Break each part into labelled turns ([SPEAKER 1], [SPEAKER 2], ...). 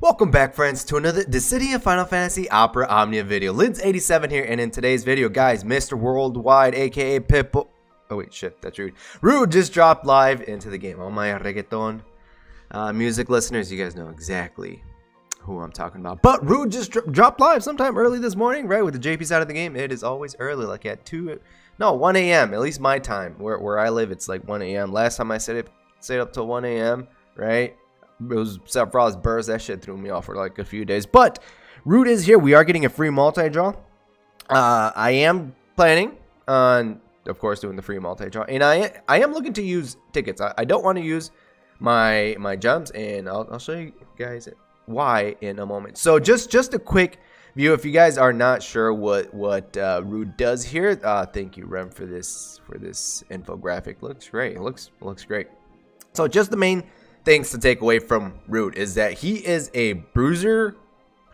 [SPEAKER 1] Welcome back friends to another Dissidia Final Fantasy Opera Omnia video. Lidz87 here and in today's video guys, Mr. Worldwide aka Pippo... Oh wait, shit, that's rude. Rude just dropped live into the game. Oh my reggaeton. Uh, music listeners, you guys know exactly who I'm talking about. But Rude just dro dropped live sometime early this morning, right? With the JP side of the game, it is always early, like at 2... No, 1 a.m. At least my time. Where, where I live, it's like 1 a.m. Last time I stayed up, stayed up till 1 a.m., right? It was Sephiroth's burst. That shit threw me off for like a few days. But Rude is here. We are getting a free multi-draw. Uh, I am planning on, of course, doing the free multi-draw. And I I am looking to use tickets. I, I don't want to use my my gems. And I'll, I'll show you guys why in a moment. So just, just a quick view. If you guys are not sure what, what uh, Rude does here, uh, thank you, Rem, for this, for this infographic. Looks great. Looks, looks great. So just the main things to take away from Rude is that he is a bruiser,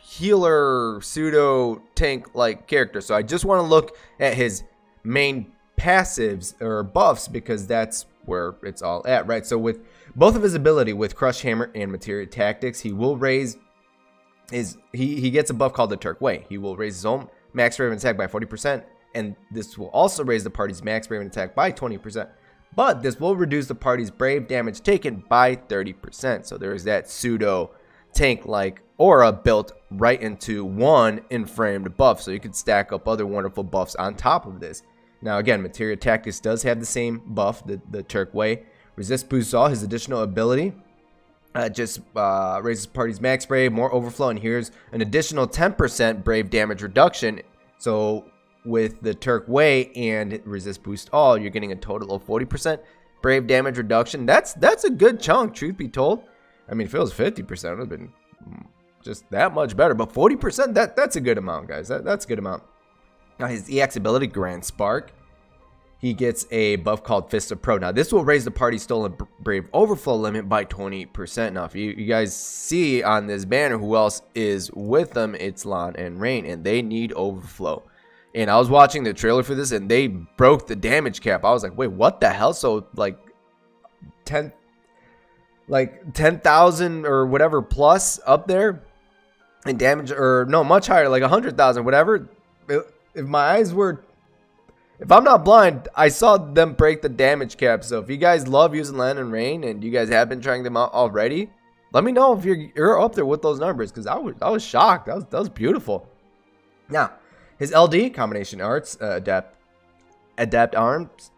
[SPEAKER 1] healer, pseudo tank like character. So I just want to look at his main passives or buffs because that's where it's all at, right? So with both of his ability with Crush Hammer and Materia Tactics, he will raise his he he gets a buff called the Turk Way. He will raise his own max brave attack by 40%, and this will also raise the party's max brave attack by 20% but this will reduce the party's brave damage taken by 30%. So there is that pseudo tank like aura built right into one inframed buff. So you can stack up other wonderful buffs on top of this. Now again, Materia Tactics does have the same buff, the, the Turk way. Resist boosts all his additional ability. Uh, just uh, raises party's max brave, more overflow, and here's an additional 10% brave damage reduction. So with the Turk Way and resist boost all, you're getting a total of 40% brave damage reduction. That's that's a good chunk, truth be told. I mean, if it was 50%, it would have been just that much better. But 40%, that that's a good amount, guys. That, that's a good amount. Now, his EX ability, Grand Spark, he gets a buff called Fist of Pro. Now, this will raise the party's stolen brave overflow limit by 20%. Now, if you, you guys see on this banner who else is with them, it's Lann and Reynn, and they need overflow. And I was watching the trailer for this and they broke the damage cap. I was like, wait, what the hell? So like 10 like 10,000 or whatever plus up there and damage or no, much higher, like 100,000 whatever. If my eyes were if I'm not blind, I saw them break the damage cap. So if you guys love using Lann and Reynn and you guys have been trying them out already, let me know if you're you're up there with those numbers because I was I was shocked. That was that was beautiful. Now, his LD combination arts, uh, adapt, adapt arms,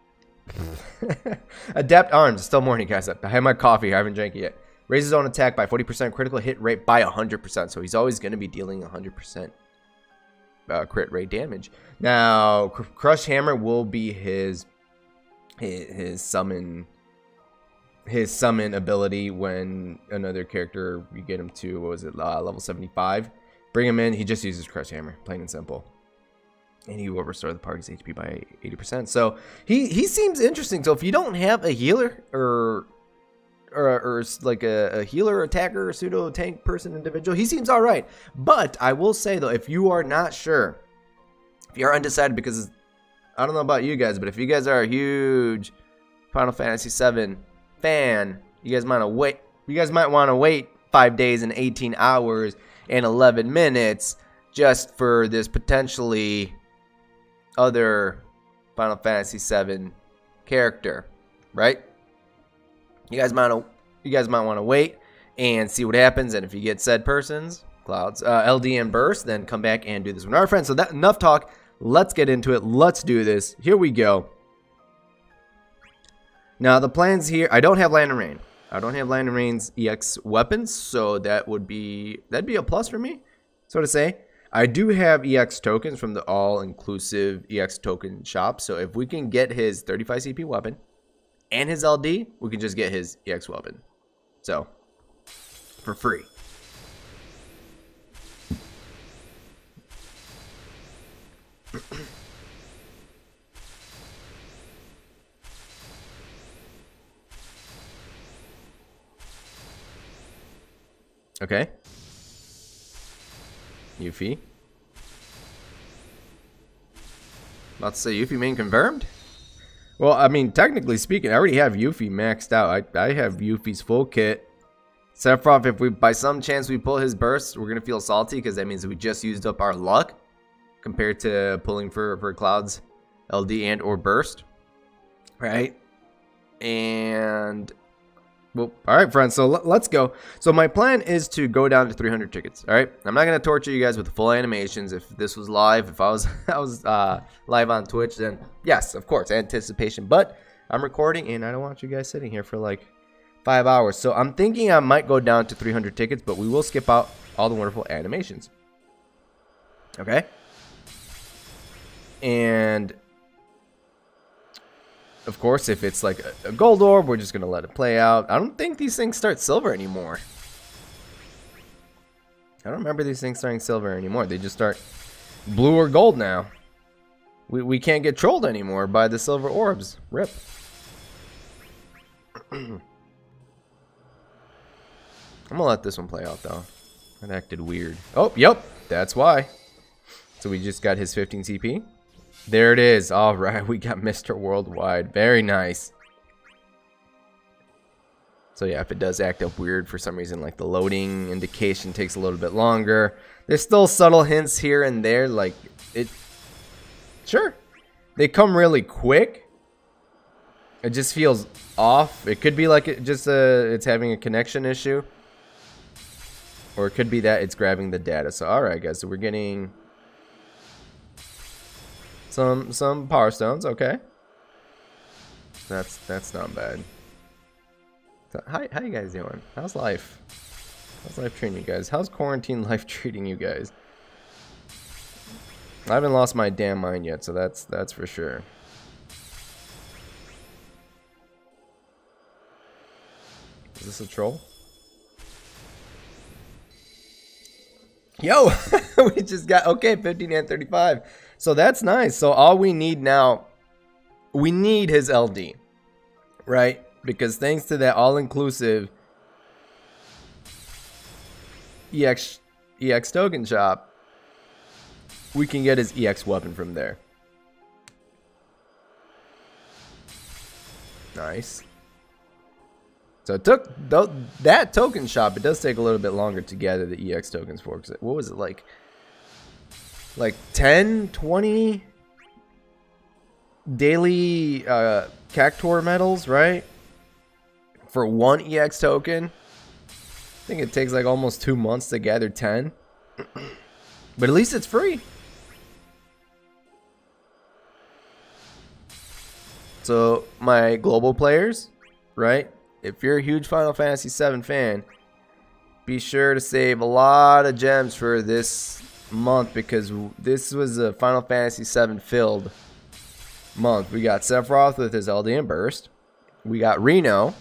[SPEAKER 1] adapt arms. Still morning, guys. I have my coffee. I haven't drank it yet. Raises own attack by 40%, critical hit rate by 100%. So he's always going to be dealing 100% uh, crit rate damage. Now, Crush Hammer will be his, his his summon his summon ability when another character you get him to what was it uh, level 75 bring him in he just uses crush hammer plain and simple and he will restore the party's HP by 80%. So he he seems interesting. So if you don't have a healer or or, or like a, a healer, attacker, pseudo tank person, individual, he seems all right. But I will say though, if you are not sure, if you're undecided, because I don't know about you guys, but if you guys are a huge Final Fantasy VII fan, you guys might wait. You guys might want to wait five days and 18 hours and 11 minutes just for this potentially other Final Fantasy VII character, right? You guys might you guys might want to wait and see what happens, and if you get said persons, clouds, uh, LD and burst, then come back and do this with our friends. So that enough talk. Let's get into it. Let's do this. Here we go. Now the plans here. I don't have Lann and Reynn. I don't have Lann and Reynn's EX weapons, so that would be that'd be a plus for me, so to say. I do have EX tokens from the all-inclusive EX token shop. So if we can get his 35 CP weapon and his LD, we can just get his EX weapon. So, for free. okay. Yuffie. About to say Yuffie main confirmed? Well, I mean, technically speaking, I already have Yuffie maxed out. I, I have Yuffie's full kit. Sephiroth, if we by some chance we pull his burst, we're gonna feel salty because that means we just used up our luck compared to pulling for for Cloud's LD and or burst, right? And well, all right, friends. So let's go. So my plan is to go down to 300 tickets. All right. I'm not gonna torture you guys with full animations. If this was live, if I was I was uh, live on Twitch, then yes, of course, anticipation. But I'm recording, and I don't want you guys sitting here for like five hours. So I'm thinking I might go down to 300 tickets, but we will skip out all the wonderful animations. Okay? And of course, if it's like a, gold orb, we're just going to let it play out. I don't think these things start silver anymore. I don't remember these things starting silver anymore. They just start blue or gold now. We, we can't get trolled anymore by the silver orbs. Rip. I'm gonna let this one play out though. That acted weird. Oh, yep, that's why. So we just got his 15 CP. There it is. All right, we got Mr. Worldwide. Very nice. So yeah, if it does act up weird for some reason, like the loading indication takes a little bit longer. There's still subtle hints here and there, like it. Sure, they come really quick. It just feels off. It could be like it just uh, it's having a connection issue. Or it could be that it's grabbing the data. So alright guys, so we're getting some some power stones, okay. That's that's not bad. So, how how you guys doing? How's life? How's life treating you guys? How's quarantine life treating you guys? I haven't lost my damn mind yet, so that's that's for sure. Is this a troll? Yo, we just got, okay, 15 and 35. So that's nice. So all we need now, we need his LD, right? Because thanks to that all-inclusive EX, EX token shop, we can get his EX weapon from there. Nice. So it took th that token shop. It does take a little bit longer to gather the EX tokens for. Cause what was it like? Like 10, 20 daily uh, Cactuar medals, right? For one EX token. I think it takes like almost two months to gather 10. but at least it's free. So my global players, right? if you're a huge Final Fantasy VII fan, be sure to save a lot of gems for this month because this was a Final Fantasy VII filled month. We got Sephiroth with his Eldian Burst. We got Reno,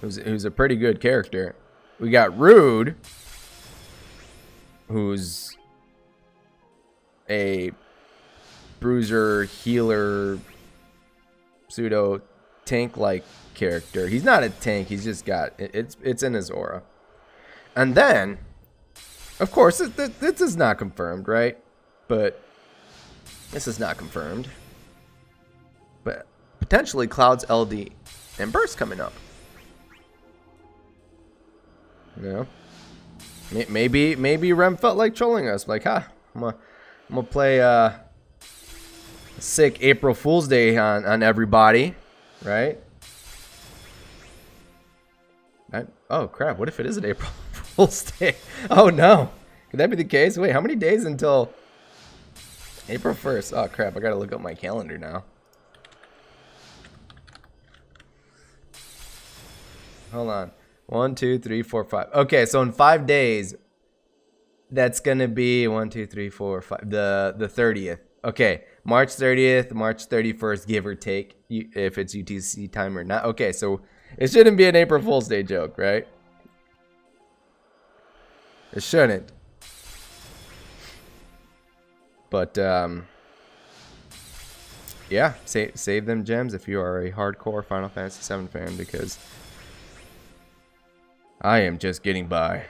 [SPEAKER 1] who's, who's a pretty good character. We got Rude, who's a bruiser, healer, pseudo tank like character. He's not a tank. He's just got it's it's in his aura. And then, of course, this, is not confirmed, right? But this is not confirmed. But potentially Cloud's LD and Burst coming up. You know? Maybe maybe Rem felt like trolling us. Like, huh, I'm gonna, I'm play uh, sick April Fool's Day on, on everybody, right? I, oh crap! What if it is an April Fool's Day? Oh no! Could that be the case? Wait, how many days until April 1st? Oh crap! I gotta look up my calendar now. Hold on. One, two, three, four, five. Okay, so in five days, that's gonna be one, two, three, four, five. The the thirtieth. Okay, March thirtieth, March thirty first, give or take, if it's UTC time or not. Okay, so it shouldn't be an April Fool's Day joke, right? It shouldn't. But, um... Yeah, save, save them gems if you are a hardcore Final Fantasy VII fan, because... I am just getting by.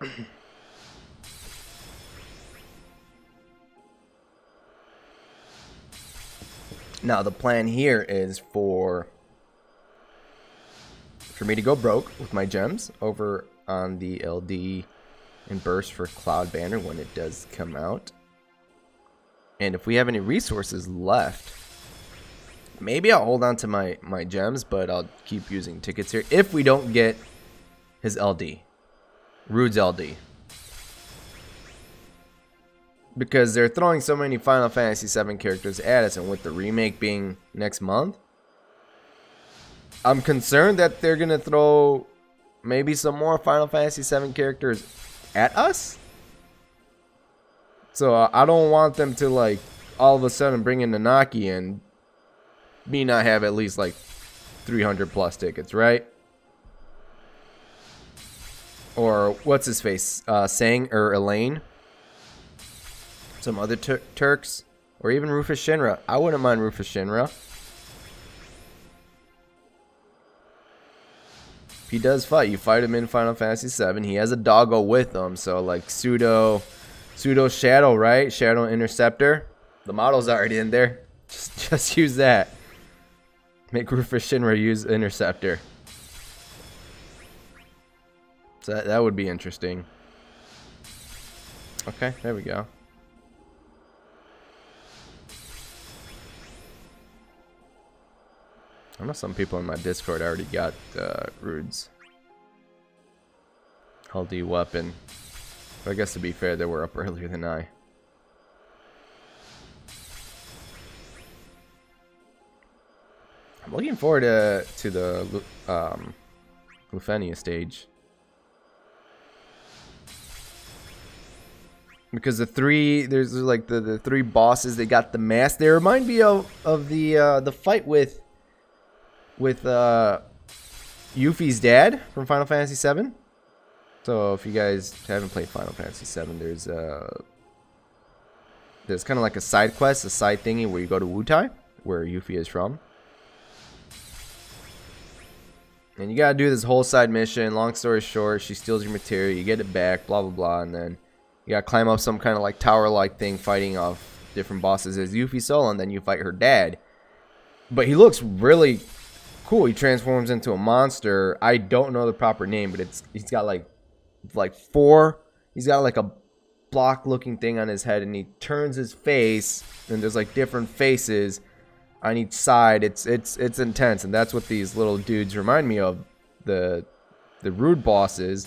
[SPEAKER 1] Now the plan here is for for me to go broke with my gems over on the LD and burst for Cloud Banner when it does come out. And if we have any resources left, maybe I'll hold on to my, my gems, but I'll keep using tickets here if we don't get his LD. Rude's LD. Because they're throwing so many Final Fantasy VII characters at us, and with the remake being next month, I'm concerned that they're to throw maybe some more Final Fantasy VII characters at us. So uh, I don't want them to like all of a sudden bring in Nanaki and me not have at least like 300 plus tickets, right? Or what's his face? Uh, Tseng or Elaine? Some other tur Turks? Or even Rufus Shinra. I wouldn't mind Rufus Shinra. He does fight. You fight him in Final Fantasy VII. He has a doggo with him. So like pseudo, pseudo shadow, right? Shadow interceptor. The model's already in there. Just, just use that. Make Rufus Shinra use interceptor. So that, that would be interesting. Okay, there we go. I know some people in my Discord already got uh, Rude's LD weapon. But I guess to be fair, they were up earlier than I. I'm looking forward to, to the um, Lufenia stage. Because the three, there's like the, the three bosses, they got the mask. They remind me of, of the uh, the fight with with uh, Yuffie's dad from Final Fantasy VII. So if you guys haven't played Final Fantasy VII, there's uh, there's kind of like a side quest, a side thingy where you go to Wutai, where Yuffie is from. And you gotta do this whole side mission. Long story short, she steals your materia, you get it back, blah blah blah, and then you gotta climb up some kind of like tower-like thing, fighting off different bosses as Yuffie Solo, and then you fight her dad. But he looks really cool. He transforms into a monster. I don't know the proper name, but it's he's got like like four. He's got like a block looking thing on his head, and he turns his face, and there's like different faces on each side. It's it's it's intense, and that's what these little dudes remind me of. The the rude bosses.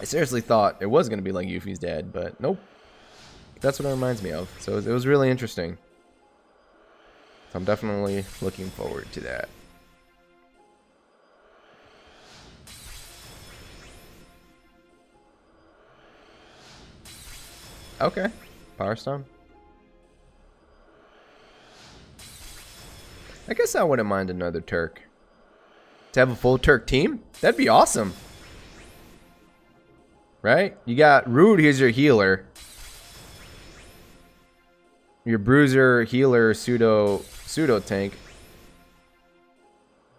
[SPEAKER 1] I seriously thought it was gonna be like Yuffie's dad, but nope. That's what it reminds me of. So it was, it was really interesting. So I'm definitely looking forward to that. Okay. Power Stone. I guess I wouldn't mind another Turk. To have a full Turk team? That'd be awesome. Right? You got Rude, he's your healer. Your bruiser, healer, pseudo pseudo tank.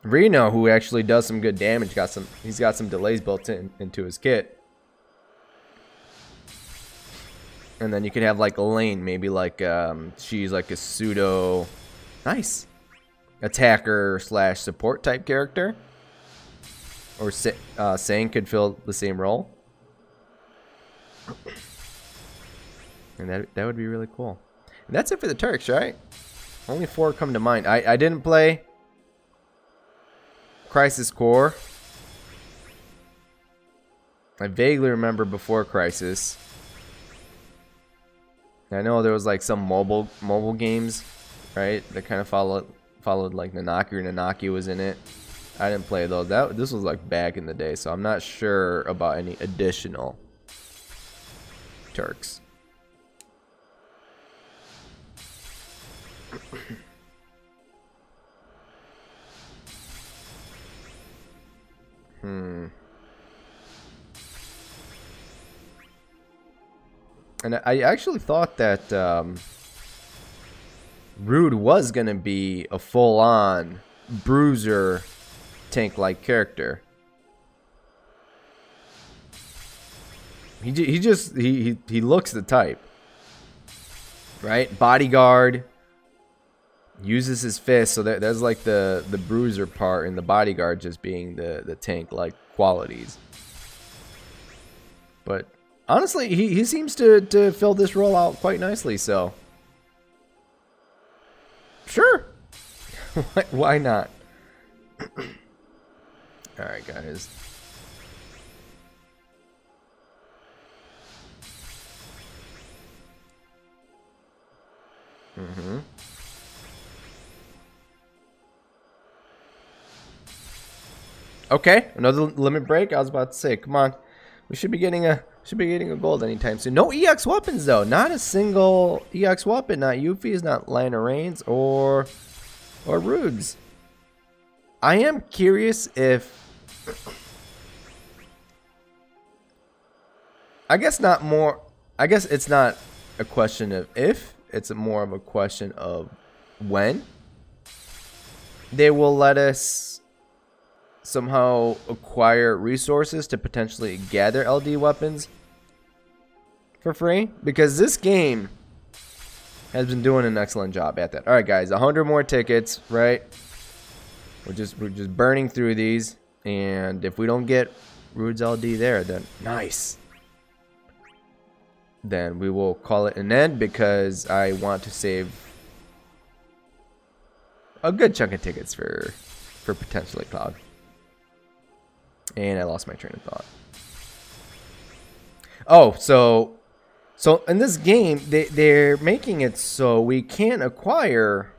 [SPEAKER 1] Reno, who actually does some good damage, got some he's got some delays built in into his kit. And then you could have like Elaine, maybe like um, she's like a pseudo, nice, attacker slash support type character. Or uh, Tseng could fill the same role. And that, that would be really cool. And that's it for the Turks, right? Only four come to mind. I, I didn't play Crisis Core. I vaguely remember before Crisis. I know there was like some mobile mobile games, right? That kind of followed followed like Nanaki or Nanaki was in it. I didn't play those. That this was like back in the day, so I'm not sure about any additional Turks. hmm. And I actually thought that um, Rude was going to be a full-on bruiser tank-like character. He, he just, he, he, he looks the type. Right? Bodyguard. uses his fist. So that, that's like the the bruiser part, and the bodyguard just being the the tank like qualities. But honestly, he, he seems to, to fill this role out quite nicely, so. Sure. why, not? Alright, guys. Mm-hmm. Okay, another limit break. I was about to say, come on. We should be getting a should be getting a gold anytime soon. No EX weapons though. Not a single EX weapon. Not Yuffie's, not Lana Raines, or or Rude's. I am curious if I guess not more I guess it's not a question of if, it's more of a question of when they will let us somehow acquire resources to potentially gather LD weapons for free because this game has been doing an excellent job at that. All right, guys, 100 more tickets, right? We're just we're just burning through these, and if we don't get Rude's LD there, then nice. Then we will call it an end because I want to save a good chunk of tickets for for potentially Cloud. And I lost my train of thought. Oh, so so in this game, they they're making it so we can't acquire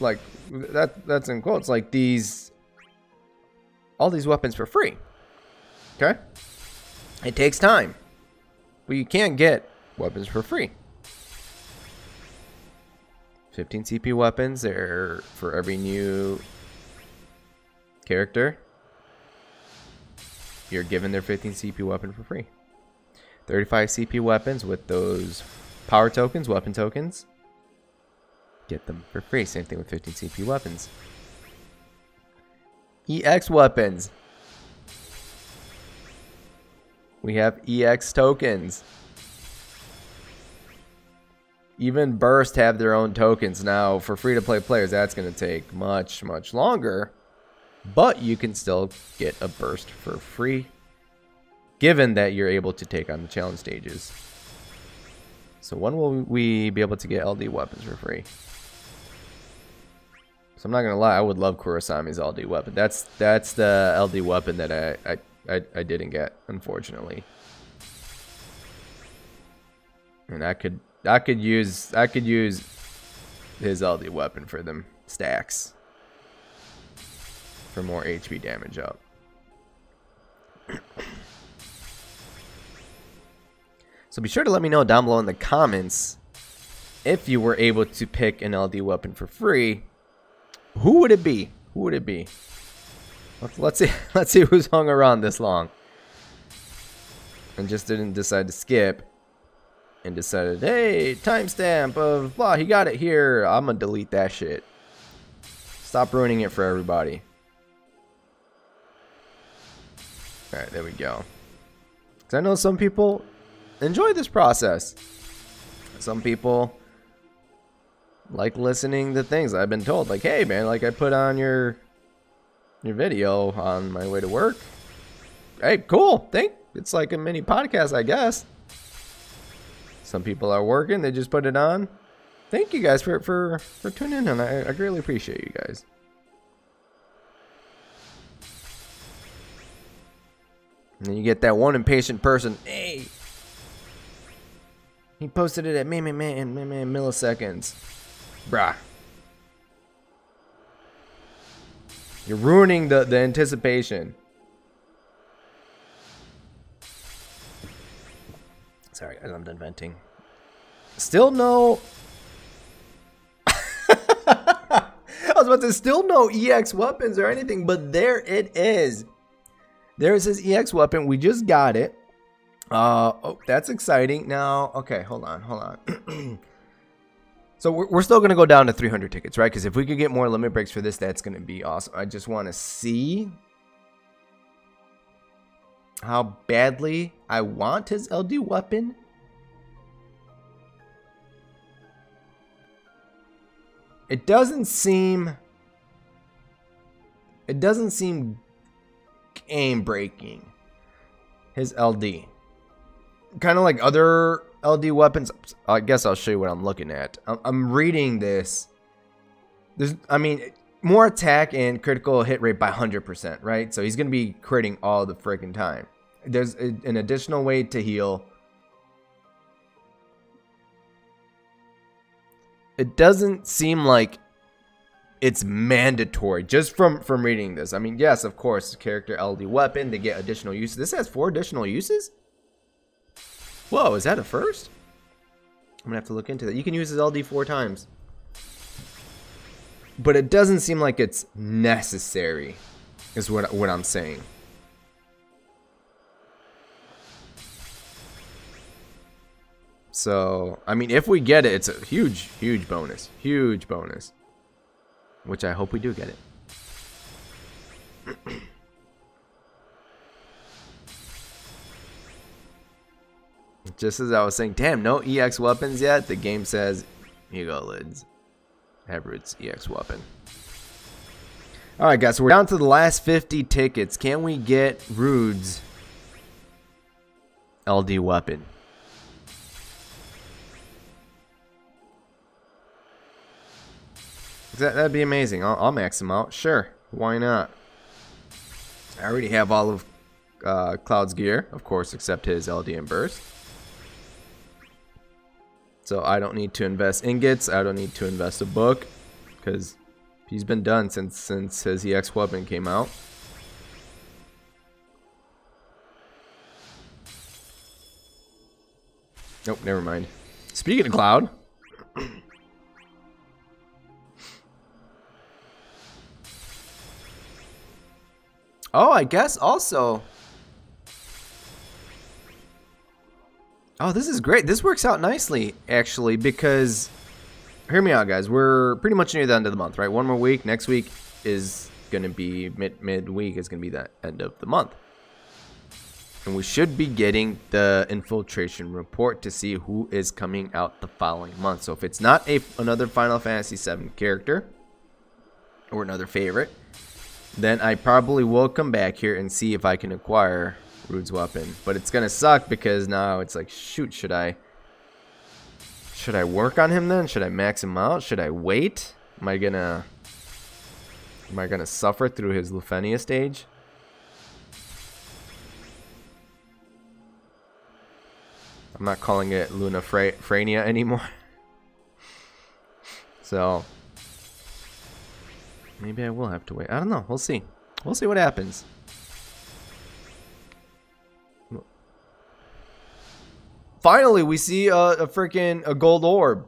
[SPEAKER 1] like that that's in quotes like these all these weapons for free. Okay? It takes time. But you can't get weapons for free. 15 CP weapons, they're for every new character, you're given their 15 CP weapon for free. 35 CP weapons with those power tokens, weapon tokens. Get them for free. Same thing with 15 CP weapons. EX weapons. We have EX tokens. Even Burst have their own tokens. Now, for free-to-play players, that's going to take much, much longer. But you can still get a burst for free, given that you're able to take on the challenge stages. So when will we be able to get LD weapons for free? So I'm not gonna lie, I would love Kurasame's LD weapon. That's that's the LD weapon that I I, I, I didn't get, unfortunately. And I could I could use I could use his LD weapon for them stacks for more HP damage up. so be sure to let me know down below in the comments if you were able to pick an LD weapon for free. Who would it be? Who would it be? Let's, see. Let's see who's hung around this long and just didn't decide to skip and decided, hey, timestamp of blah, he got it here. I'm gonna delete that shit. Stop ruining it for everybody. Alright, there we go. Because I know some people enjoy this process. Some people like listening to things I've been told. Like, hey man, like I put on your your video on my way to work. Hey, cool. Think it's like a mini podcast, I guess. Some people are working, they just put it on. Thank you guys for for, for tuning in, and I, I greatly appreciate you guys. And you get that one impatient person. Hey, he posted it at man, man, man, man, man, milliseconds. Bruh. You're ruining the, the anticipation. Sorry, guys, I'm done venting. Still no... I was about to still no EX weapons or anything, but there it is. There's his EX weapon. We just got it. Uh, oh, that's exciting. Now, okay, hold on, hold on. so we're, we're still going to go down to 300 tickets, right? Because if we could get more limit breaks for this, that's going to be awesome. I just want to see how badly I want his LD weapon. it doesn't seem it doesn't seem game breaking. His LD. Kind of like other LD weapons. I guess I'll show you what I'm looking at. I'm reading this. There's, I mean, more attack and critical hit rate by 100%, right? So he's going to be critting all the freaking time. There's a, an additional way to heal. It doesn't seem like it's mandatory just from from reading this. I mean, yes, of course, character LD weapon, they get additional uses. This has four additional uses? Whoa, is that a first? I'm gonna have to look into that. You can use his LD four times. But it doesn't seem like it's necessary, is what, what I'm saying. So, I mean, if we get it, it's a huge, huge bonus. Huge bonus. Which I hope we do get it. Just as I was saying, damn, no EX weapons yet, the game says, here you go, Lidz. Have Rude's EX weapon. Alright guys, so we're down to the last 50 tickets. Can we get Rude's LD weapon? That, that'd be amazing. I'll, I'll max him out. Sure. Why not? I already have all of uh, Cloud's gear, of course, except his LD and Burst. So I don't need to invest ingots. I don't need to invest a book because he's been done since since his EX weapon came out. Nope, never mind. Speaking of Cloud, Oh, I guess also. Oh, this is great. This works out nicely, actually, because... Hear me out, guys. We're pretty much near the end of the month, right? One more week. Next week is going to be... Mid midweek is going to be the end of the month. And we should be getting the infiltration report to see who is coming out the following month. So if it's not a another Final Fantasy VII character or another favorite, then I probably will come back here and see if I can acquire Rude's weapon. But it's going to suck because now it's like, shoot, should I... Should I work on him then? Should I max him out? Should I wait? Am I gonna... Am I gonna suffer through his Lufenia stage? I'm not calling it Luna Frania anymore. so, Maybe I will have to wait. I don't know. We'll see. We'll see what happens. Finally, we see a, a freaking a gold orb.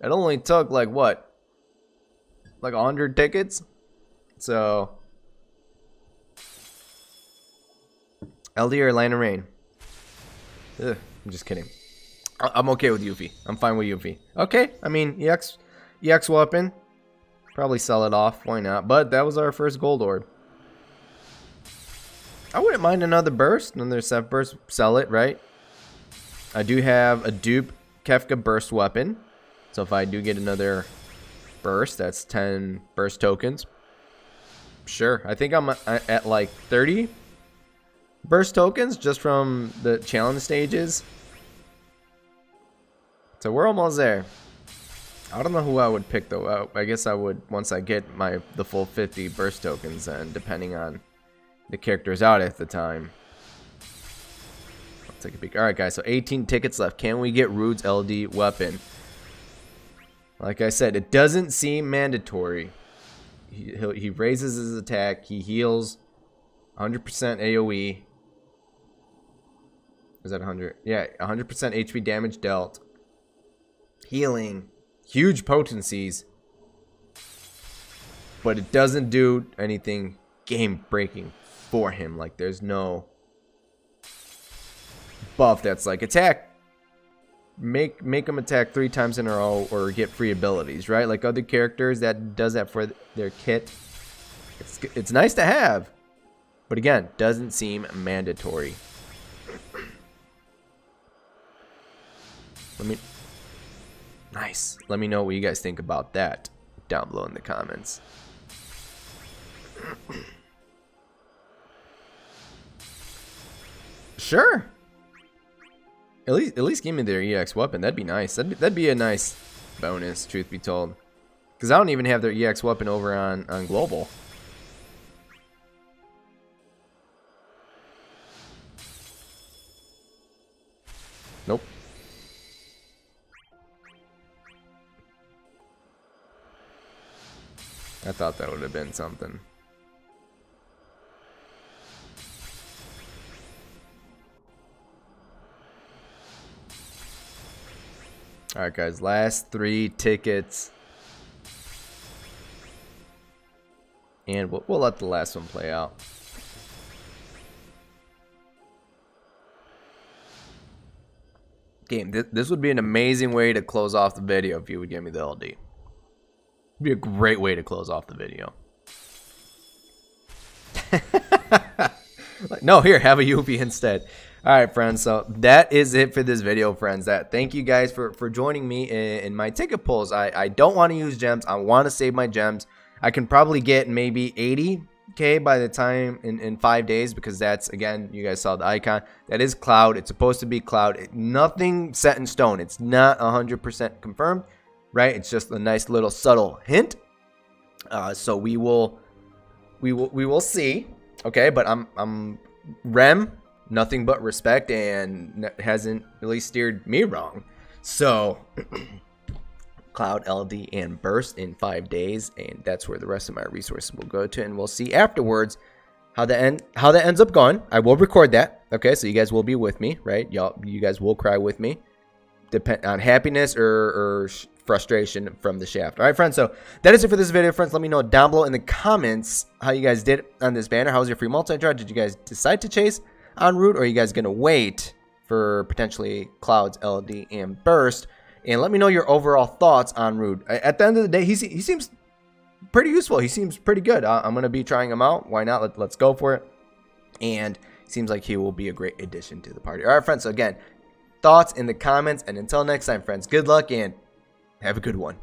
[SPEAKER 1] It only took like what? Like a hundred tickets? So LD or Lann and Reynn? Ugh, I'm just kidding. I I'm okay with Yuffie. I'm fine with Yuffie. Okay, I mean EX EX weapon. Probably sell it off. Why not? But that was our first gold orb. I wouldn't mind another burst. Another set burst. Sell it, right? I do have a dupe Kefka burst weapon. So if I do get another burst, that's 10 burst tokens. Sure. I think I'm at like 30 burst tokens just from the challenge stages. So we're almost there. I don't know who I would pick though. I guess I would once I get my the full 50 burst tokens and depending on the characters out at the time. I'll take a peek. Alright guys, so 18 tickets left. Can we get Rude's LD weapon? Like I said, it doesn't seem mandatory. He, he raises his attack. He heals 100% AoE. Is that 100? Yeah, 100% HP damage dealt. Healing huge potencies, but it doesn't do anything game breaking for him. Like there's no buff that's like attack make make them attack three times in a row or get free abilities, right? Like other characters that does that for their kit. It's it's nice to have, but again, doesn't seem mandatory. Let me Nice. Let me know what you guys think about that down below in the comments. sure. At least, at least give me their EX weapon. That'd be nice. That'd be, that'd be a nice bonus, truth be told. Because I don't even have their EX weapon over on, on Global. I thought that would have been something. Alright guys, last three tickets. And we'll, we'll let the last one play out. Game, this, this would be an amazing way to close off the video if you would give me the LD. It'd be a great way to close off the video. no, here, have a Yuffie instead. All right, friends. So that is it for this video, friends. That thank you guys for for joining me in, in my ticket pulls. I I don't want to use gems. I want to save my gems. I can probably get maybe 80k by the time in in five days because that's again you guys saw the icon. That is cloud. It's supposed to be cloud. It, nothing set in stone. It's not 100% confirmed, right? It's just a nice little subtle hint. Uh, so we will we will we will see. Okay, but I'm I'm Rem nothing but respect and hasn't really steered me wrong. So, Cloud, LD, and Burst in five days, and that's where the rest of my resources will go to, and we'll see afterwards how the end how that ends up going. I will record that, okay? So you guys will be with me, right? Y'all, you guys will cry with me, depend on happiness or, or frustration from the shaft. All right, friends. So that is it for this video, friends. Let me know down below in the comments how you guys did on this banner. How was your free multi draw? Did you guys decide to chase? en route, or are you guys going to wait for potentially Clouds, LD, and Burst? And let me know your overall thoughts on Rude. At the end of the day, he, he seems pretty useful. He seems pretty good. I'm going to be trying him out. Why not? Let, let's go for it. And seems like he will be a great addition to the party. All right, friends. So again, thoughts in the comments. And until next time, friends, good luck and have a good one.